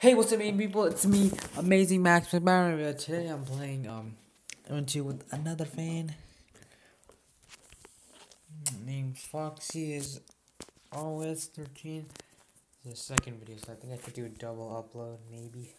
Hey, what's up, people? It's me, Amazing Max Mario. Today I'm playing um, into with another fan named Foxy is always 13. The second video, so I think I could do a double upload, maybe.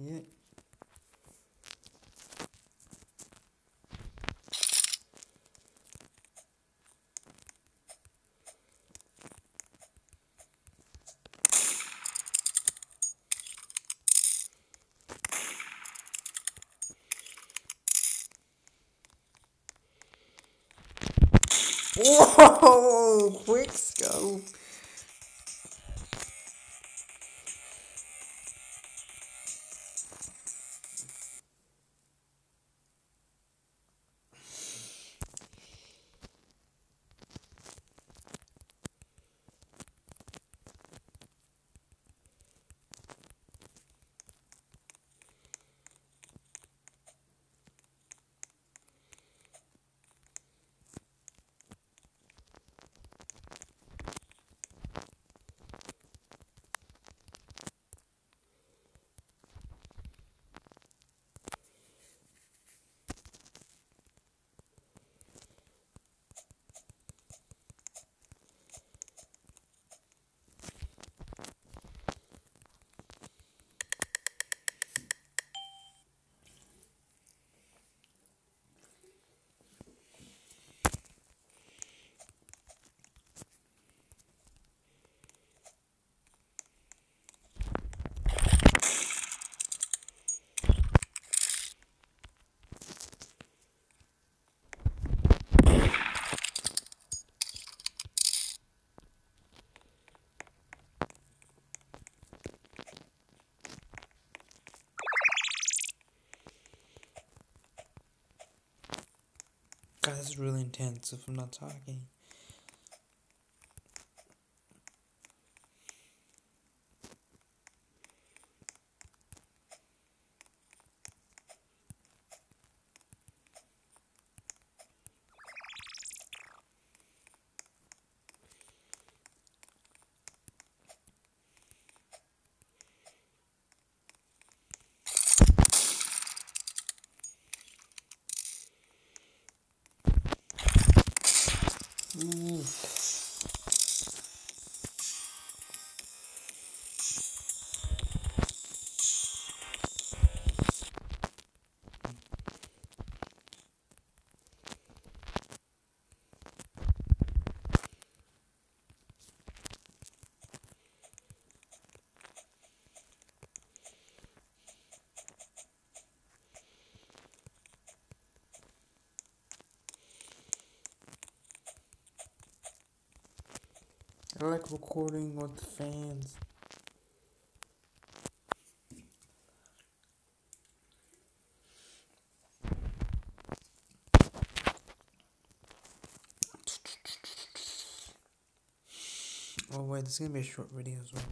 Yeah. Whoa! Quick scope. God, this is really intense if I'm not talking. I like recording with fans. Oh wait, this is gonna be a short video as well.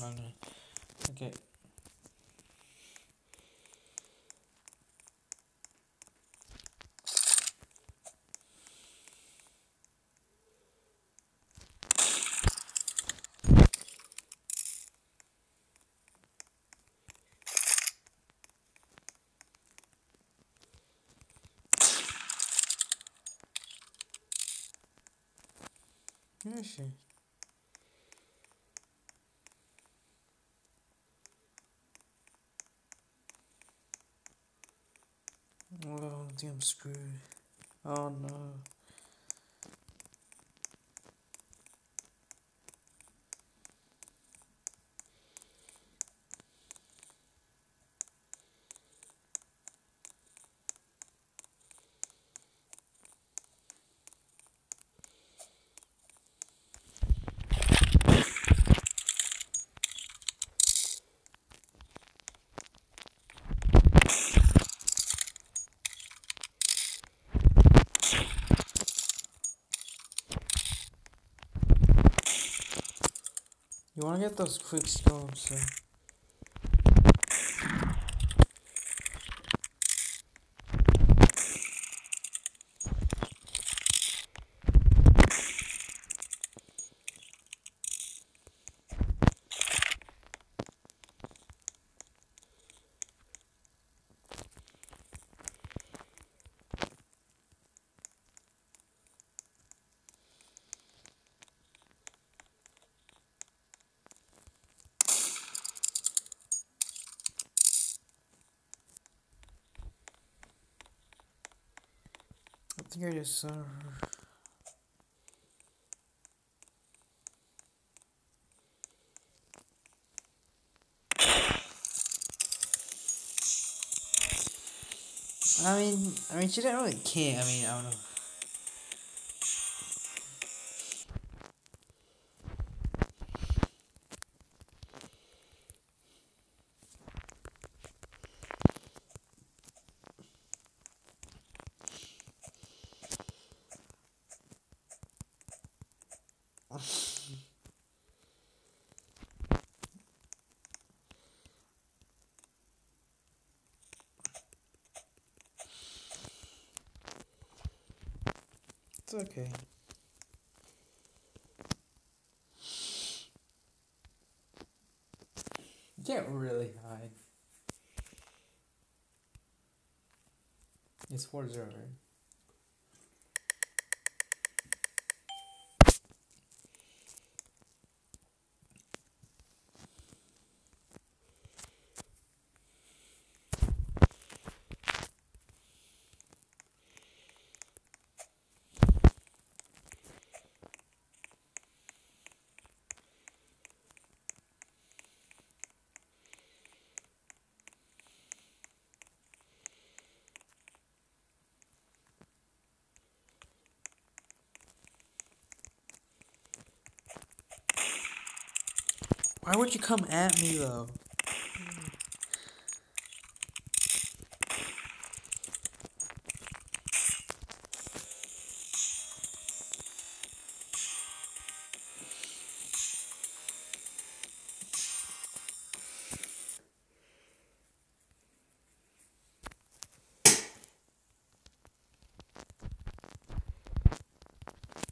No. Okay. Oh, I'm screwed. Oh no. You wanna get those I mean, I mean, she didn't really care. I mean, I don't know. It's okay. Can't really hide. It's 4 0, right? Why would you come at me though?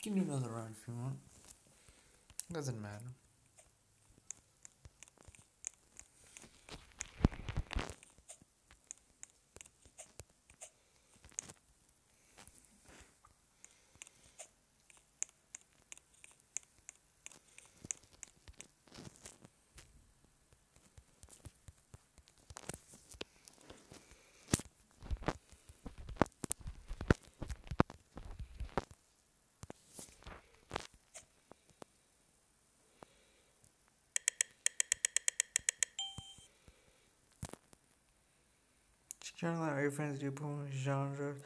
Give me another round if you want. Doesn't matter. To friends do porn genres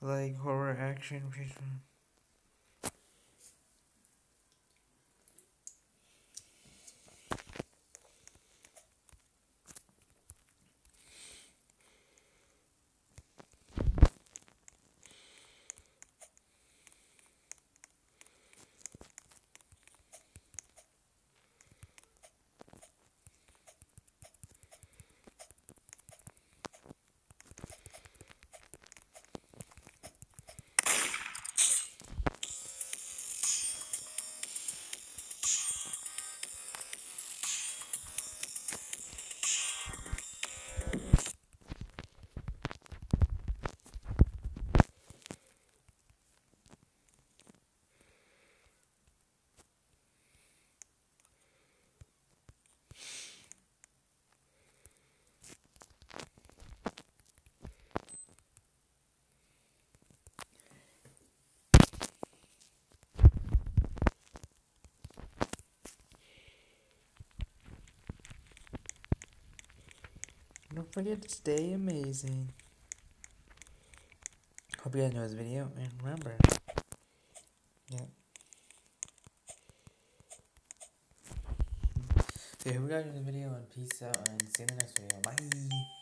like horror, action, fiction. Forget to stay amazing. Hope you guys enjoyed this video, and remember, yeah. So we go in the video, and peace out, and see you in the next video. Bye!